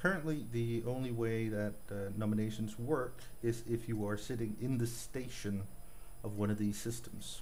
Currently, the only way that uh, nominations work is if you are sitting in the station of one of these systems.